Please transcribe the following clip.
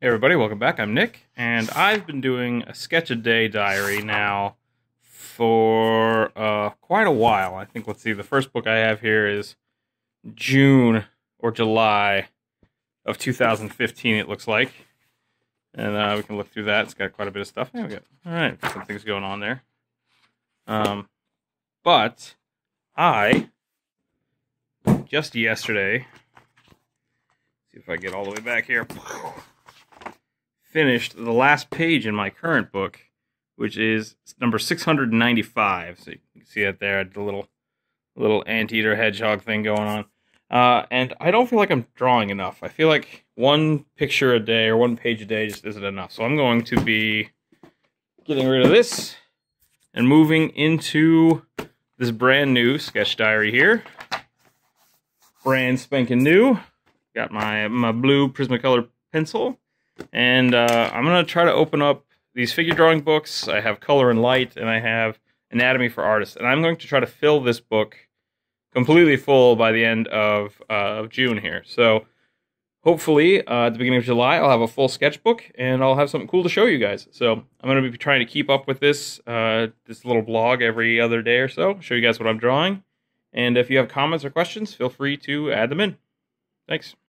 Hey everybody, welcome back. I'm Nick, and I've been doing a sketch a day diary now for uh, quite a while. I think, let's see, the first book I have here is June or July of 2015, it looks like. And uh, we can look through that. It's got quite a bit of stuff. There we go. All right, some things going on there. Um, but I, just yesterday, see if I get all the way back here finished the last page in my current book, which is number 695. So you can see that there, the little little anteater hedgehog thing going on. Uh, and I don't feel like I'm drawing enough. I feel like one picture a day or one page a day just isn't enough. So I'm going to be getting rid of this and moving into this brand new sketch diary here. Brand spanking new. Got my, my blue Prismacolor pencil and uh, I'm going to try to open up these figure drawing books. I have Color and Light, and I have Anatomy for Artists. And I'm going to try to fill this book completely full by the end of, uh, of June here. So hopefully, uh, at the beginning of July, I'll have a full sketchbook, and I'll have something cool to show you guys. So I'm going to be trying to keep up with this, uh, this little blog every other day or so, show you guys what I'm drawing. And if you have comments or questions, feel free to add them in. Thanks.